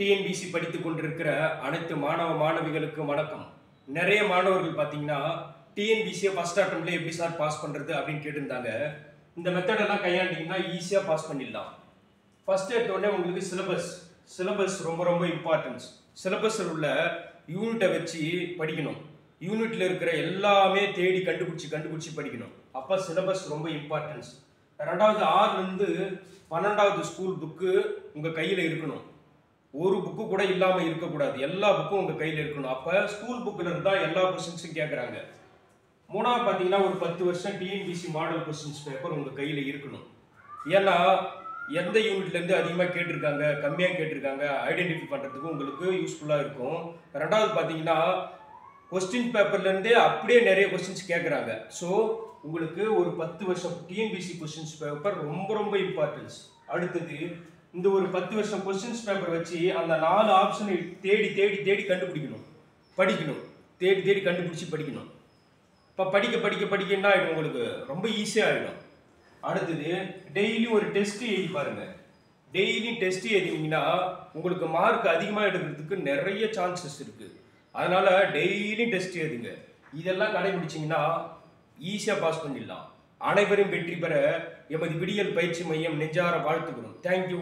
TNPSC படித்து கொண்டிருக்கிற அனைத்து மாணவ மாணவிகளுக்கும் வணக்கம். நிறைய மாணவர்கள் பார்த்தீங்கன்னா டிஎன்பிசியை ஃபஸ்ட் அட்டம்ப்ட்ல எப்படி சார் பாஸ் பண்ணுறது அப்படின்னு கேட்டிருந்தாங்க. இந்த மெத்தடெல்லாம் கையாண்டிங்கன்னா ஈஸியாக பாஸ் பண்ணிடலாம். ஃபர்ஸ்ட் எடுத்தோடனே உங்களுக்கு சிலபஸ் சிலபஸ் ரொம்ப ரொம்ப இம்பார்ட்டன்ஸ் சிலபஸில் உள்ள யூனிட்டை வச்சு படிக்கணும். யூனிட்டில் இருக்கிற எல்லாமே தேடி கண்டுபிடிச்சி கண்டுபிடிச்சி படிக்கணும். அப்போ சிலபஸ் ரொம்ப இம்பார்ட்டன்ஸ் ரெண்டாவது ஆறுலேருந்து பன்னெண்டாவது ஸ்கூல் புக்கு உங்கள் கையில் இருக்கணும். ஒரு புக்கு கூட இல்லாமல் இருக்கக்கூடாது. எல்லா புக்கும் உங்கள் கையில் இருக்கணும். அப்போ ஸ்கூல் புக்கில் இருந்தால் எல்லா கொஸ்டின்ஸும் கேட்குறாங்க மூணாவது பார்த்தீங்கன்னா ஒரு பத்து வருஷம் டிஎன்பிசி மாடல் கொஸ்டின்ஸ் பேப்பர் உங்கள் கையில் இருக்கணும். ஏன்னா எந்த யூனிட்லேருந்து அதிகமாக கேட்டிருக்காங்க கம்மியாக கேட்டிருக்காங்க ஐடென்டிஃபை பண்ணுறதுக்கு உங்களுக்கு யூஸ்ஃபுல்லாக இருக்கும். ரெண்டாவது பார்த்தீங்கன்னா கொஸ்டின் பேப்பர்லேருந்தே அப்படியே நிறைய கொஸ்டின்ஸ் கேட்குறாங்க ஸோ உங்களுக்கு ஒரு பத்து வருஷம் டிஎன்பிசி கொஸ்டின்ஸ் பேப்பர் ரொம்ப ரொம்ப இம்பார்ட்டன்ஸ் அடுத்தது இந்த ஒரு பத்து வருஷம் கொஸ்டின்ஸ் பேப்பர் வச்சு அந்த நாலு ஆப்ஷனை தேடி தேடி தேடி கண்டுபிடிக்கணும். படிக்கணும். தேடி தேடி கண்டுபிடிச்சி படிக்கணும். இப்போ படிக்க படிக்க படிக்க என்ன ஆகிடும் உங்களுக்கு? ரொம்ப ஈஸியாக ஆகிடும் அடுத்தது டெய்லியும் ஒரு டெஸ்ட் எழுதி பாருங்க. டெய்லி டெஸ்ட் எழுதினீங்கன்னா உங்களுக்கு மார்க் அதிகமாக எடுக்கிறதுக்கு நிறைய சான்சஸ் இருக்குது அதனால் டெய்லி டெஸ்ட் எழுதுங்க. இதெல்லாம் கடைபிடிச்சிங்கன்னா ஈஸியாக பாஸ் பண்ணிடலாம். அனைவரும் வெற்றி பெற எமது விடியல் பயிற்சி மையம் நெஞ்சார வாழ்த்துக்கிறோம் தேங்க்யூ